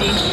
see.